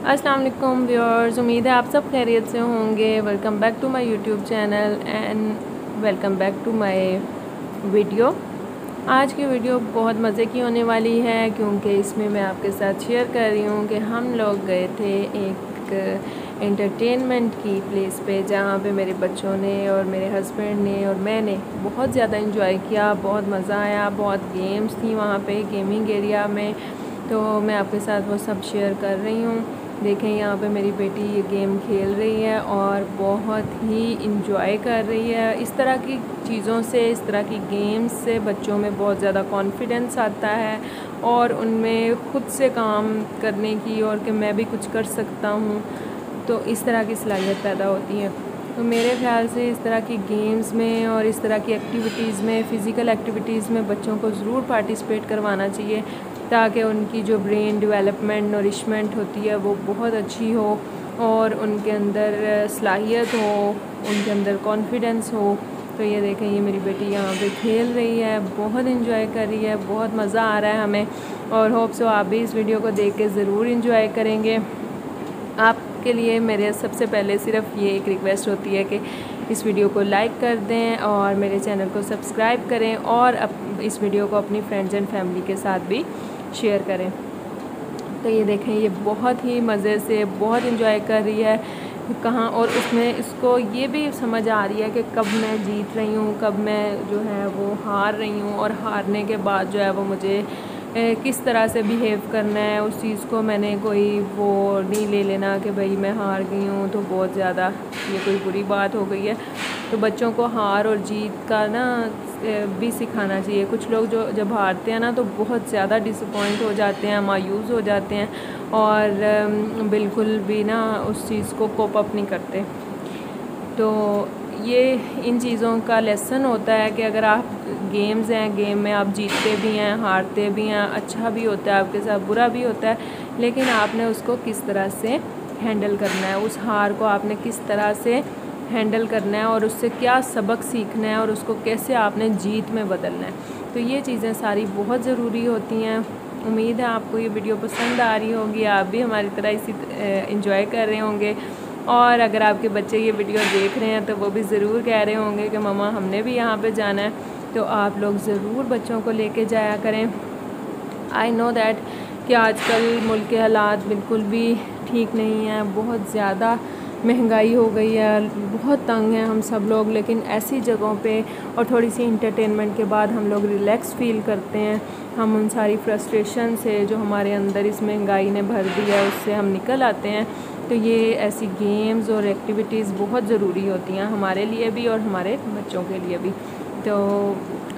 अस्सलाम वालेकुम व्यूअर्स उम्मीद है आप सब खैरियत से होंगे। Welcome back to my YouTube channel and welcome back to my video आज की वीडियो बहुत मज़े की होने वाली है, क्योंकि इसमें मैं आपके साथ शेयर कर रही हूँ कि हम लोग गए थे एक एंटरटेनमेंट की प्लेस पे, जहाँ पे मेरे बच्चों ने और मेरे हस्बैंड ने और मैंने बहुत ज़्यादा इंजॉय किया। बहुत मज़ा आया, बहुत गेम्स थी वहाँ पे गेमिंग एरिया में। तो मैं आपके साथ वो सब शेयर कर रही हूँ। देखें, यहाँ पे मेरी बेटी ये गेम खेल रही है और बहुत ही इंजॉय कर रही है। इस तरह की चीज़ों से, इस तरह की गेम्स से बच्चों में बहुत ज़्यादा कॉन्फिडेंस आता है और उनमें खुद से काम करने की और कि मैं भी कुछ कर सकता हूँ तो इस तरह की सलाहियत पैदा होती है। तो मेरे ख्याल से इस तरह की गेम्स में और इस तरह की एक्टिविटीज़ में फ़िज़िकल एक्टिविटीज़ में बच्चों को ज़रूर पार्टिसिपेट करवाना चाहिए। ताकि उनकी जो ब्रेन डेवलपमेंट नरिशमेंट होती है, वो बहुत अच्छी हो और उनके अंदर सलाहियत हो, उनके अंदर कॉन्फिडेंस हो। तो ये देखें, ये मेरी बेटी यहाँ पे खेल रही है, बहुत इन्जॉय कर रही है, बहुत मज़ा आ रहा है हमें और होप सो आप भी इस वीडियो को देख के ज़रूर इन्जॉय करेंगे। आपके लिए मेरे सबसे पहले सिर्फ़ ये एक रिक्वेस्ट होती है कि इस वीडियो को लाइक कर दें और मेरे चैनल को सब्सक्राइब करें और इस वीडियो को अपनी फ्रेंड्स एंड फैमिली के साथ भी शेयर करें। तो ये देखें, ये बहुत ही मज़े से, बहुत इंजॉय कर रही है कहाँ और उसमें इसको ये भी समझ आ रही है कि कब मैं जीत रही हूँ, कब मैं जो है वो हार रही हूँ और हारने के बाद जो है वो मुझे किस तरह से बिहेव करना है, उस चीज़ को मैंने कोई वो नहीं ले लेना कि भाई मैं हार गई हूँ तो बहुत ज़्यादा ये कोई बुरी बात हो गई है। तो बच्चों को हार और जीत का ना भी सिखाना चाहिए। कुछ लोग जो, जब हारते हैं ना तो बहुत ज़्यादा डिसअपॉइंट हो जाते हैं, मायूस हो जाते हैं और बिल्कुल भी ना उस चीज़ को कोप अप नहीं करते। तो ये इन चीज़ों का लेसन होता है कि अगर आप गेम्स हैं गेम में आप जीतते भी हैं, हारते भी हैं अच्छा भी होता है, आपके साथ बुरा भी होता है, लेकिन आपने उसको किस तरह से हैंडल करना है? उस हार को आपने किस तरह से हैंडल करना है और उससे क्या सबक सीखना है और उसको कैसे आपने जीत में बदलना है। तो ये चीज़ें सारी बहुत ज़रूरी होती हैं। उम्मीद है आपको ये वीडियो पसंद आ रही होगी। आप भी हमारी तरह इसी इंजॉय कर रहे होंगे। और अगर आपके बच्चे ये वीडियो देख रहे हैं तो वो भी ज़रूर कह रहे होंगे कि ममा हमने भी यहाँ पे जाना है। तो आप लोग ज़रूर बच्चों को लेके जाया करें। आई नो दैट कि आजकल मुल्क के हालात बिल्कुल भी ठीक नहीं हैं। बहुत ज़्यादा महँगाई हो गई है, बहुत तंग हैं हम सब लोग, लेकिन ऐसी जगहों पे और थोड़ी सी इंटरटेनमेंट के बाद हम लोग रिलैक्स फील करते हैं। हम उन सारी फ्रस्ट्रेशन से जो हमारे अंदर इस महँगाई ने भर दी है, उससे हम निकल आते हैं। तो ये ऐसी गेम्स और एक्टिविटीज़ बहुत ज़रूरी होती हैं हमारे लिए भी और हमारे बच्चों के लिए भी। तो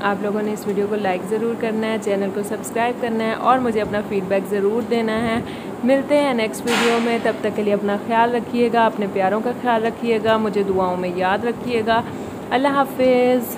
आप लोगों ने इस वीडियो को लाइक ज़रूर करना है चैनल को सब्सक्राइब करना है और मुझे अपना फ़ीडबैक ज़रूर देना है। मिलते हैं नेक्स्ट वीडियो में, तब तक के लिए अपना ख्याल रखिएगा, अपने प्यारों का ख्याल रखिएगा, मुझे दुआओं में याद रखिएगा। अल्लाह हाफिज़।